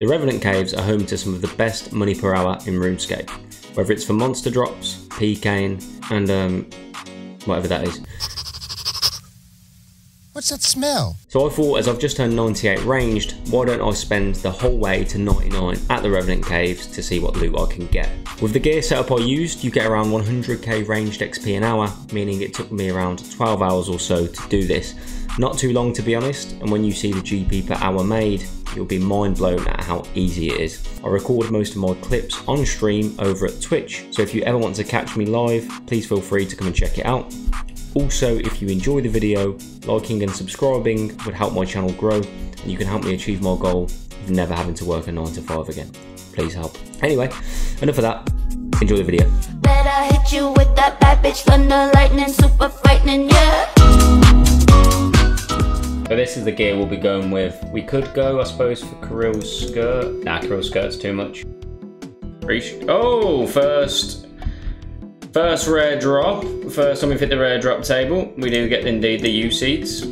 The Revenant Caves are home to some of the best money per hour in RuneScape, whether it's for monster drops, PKing, and um, whatever that is. What's that smell? So I thought as I've just turned 98 ranged, why don't I spend the whole way to 99 at the Revenant Caves to see what loot I can get. With the gear setup I used, you get around 100k ranged XP an hour, meaning it took me around 12 hours or so to do this. Not too long to be honest, and when you see the GP per hour made, you'll be mind blown at how easy it is. I record most of my clips on stream over at Twitch, so if you ever want to catch me live, please feel free to come and check it out. Also, if you enjoy the video, liking and subscribing would help my channel grow, and you can help me achieve my goal of never having to work a 9 to 5 again. Please help. Anyway, enough of that. Enjoy the video. Hit you with that bad bitch thunder lightning, super frightening, yeah. So this is the gear we'll be going with. We could go, I suppose, for Karil's skirt. Nah, Karil's skirt's too much. Oh, first First rare drop. First time we've hit the rare drop table, we do get indeed the yew seeds.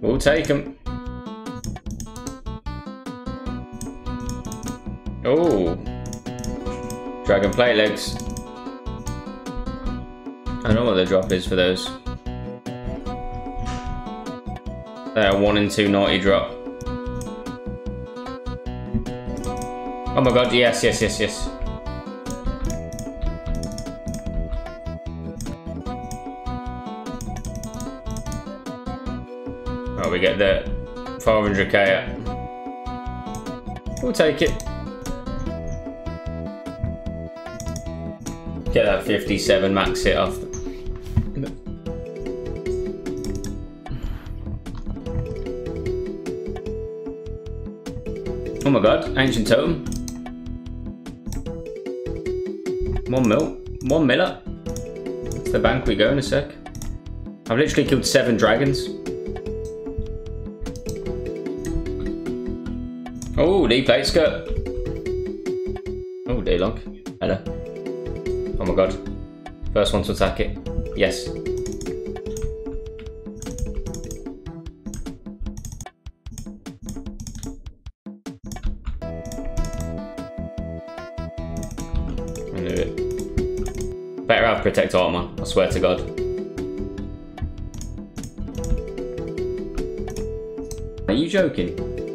We'll take them. Oh. Dragon plate legs. I know what the drop is for those. They're one and two naughty drop. Oh my god, yes, yes, yes, yes. Oh, we get the 500k. We'll take it. Get that 57 max hit off. Oh my god, ancient totem. One mil. One miller. It's the bank we go in a sec. I've literally killed seven dragons. Oh, deep plate skirt. Oh, Daylog. Hello. Oh my god. First one to attack it. Yes. Knew it. Better have protect armor, I swear to god. Are you joking?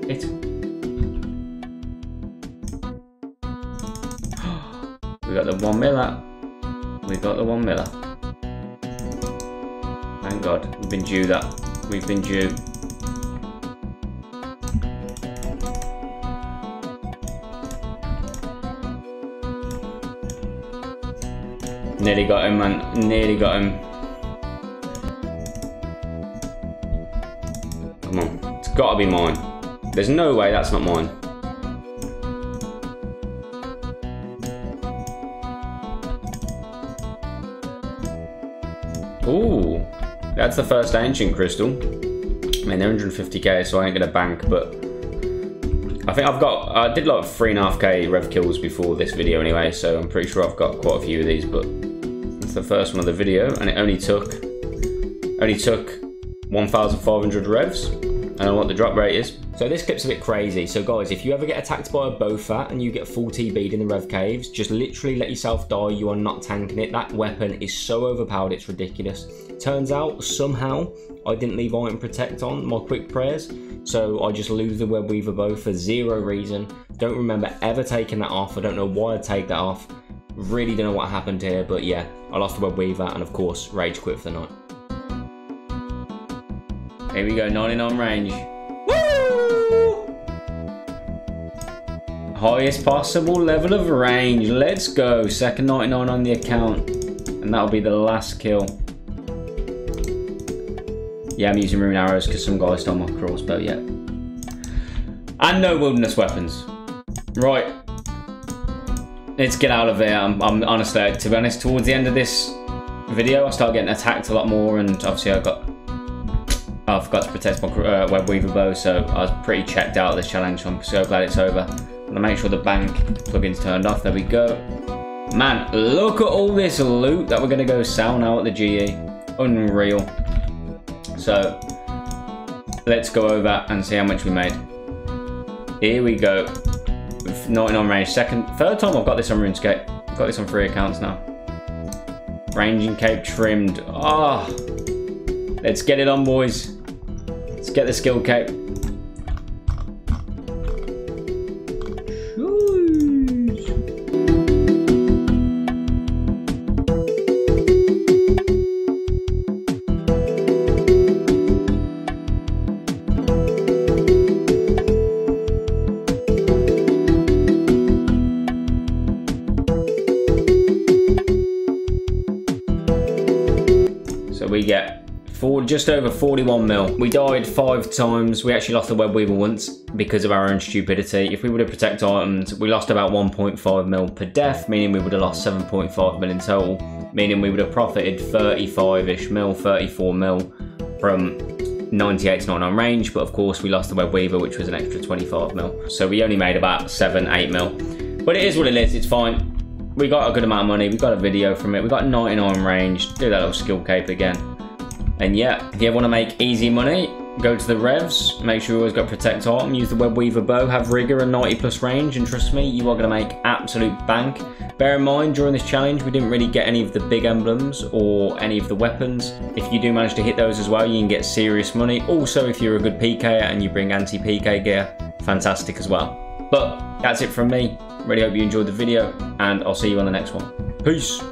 It We got the one miller. We got the one miller. Thank God. We've been due that. We've been due. Nearly got him, man. Nearly got him. Come on. It's gotta be mine. There's no way that's not mine. Ooh, that's the first ancient crystal. I mean, they're 150k, so I ain't gonna bank, but I think I've got, I did like three and a half k rev kills before this video anyway, so I'm pretty sure I've got quite a few of these, but it's the first one of the video, and it only took, only took 1,500 revs. I don't know what the drop rate is. So this clip's a bit crazy. So guys, if you ever get attacked by a Bofat and you get full TB'd in the Rev Caves, just literally let yourself die. You are not tanking it. That weapon is so overpowered, it's ridiculous. Turns out, somehow, I didn't leave Iron Protect on my quick prayers. So I just lose the Web Weaver bow for zero reason. Don't remember ever taking that off. I don't know why I'd take that off. Really don't know what happened here, but yeah, I lost the Web Weaver and of course, Rage quit for the night. Here we go, 99 range. Woo! Highest possible level of range. Let's go. Second 99 on the account. And that'll be the last kill. Yeah, I'm using rune arrows because some guy stole my crossbow yet. And no wilderness weapons. Right. Let's get out of there. I'm, I'm honestly, to be honest, towards the end of this video, I start getting attacked a lot more and obviously I got I forgot to protect my uh, web weaver bow, so I was pretty checked out of this challenge, so I'm so glad it's over. I'm gonna make sure the bank plugin's turned off, there we go. Man, look at all this loot that we're gonna go sell now at the GE. Unreal. So, let's go over and see how much we made. Here we go. 99 range. Second, third time I've got this on RuneScape. I've got this on three accounts now. Ranging cape trimmed. Ah. Oh. Let's get it on, boys. Let's get the skill cape. We get for just over 41 mil. We died five times. We actually lost the web weaver once because of our own stupidity. If we would have protect items, we lost about 1.5 mil per death, meaning we would have lost 7.5 mil in total, meaning we would have profited 35-ish mil, 34 mil from 98 to 99 range, but of course we lost the web weaver, which was an extra 25 mil. So we only made about 7, 8 mil. But it is what it is, it's fine. We got a good amount of money, we got a video from it, we got 99 range, do that little skill cape again. And yeah, if you ever want to make easy money, go to the revs, make sure you always got protect item, use the web weaver bow, have rigor and 90 plus range, and trust me, you are going to make absolute bank. Bear in mind, during this challenge, we didn't really get any of the big emblems or any of the weapons. If you do manage to hit those as well, you can get serious money. Also, if you're a good PKer and you bring anti-PK gear, fantastic as well. But that's it from me. Really hope you enjoyed the video, and I'll see you on the next one. Peace!